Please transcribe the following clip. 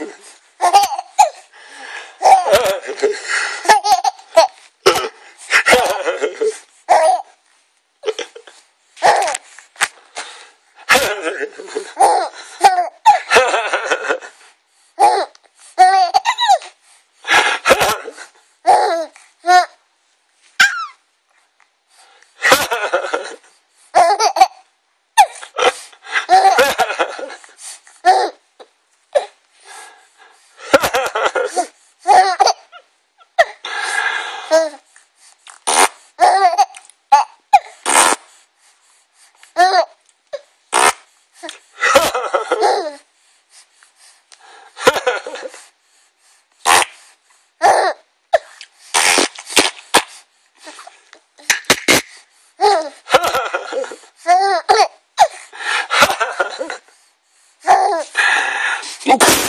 Nope. Oh!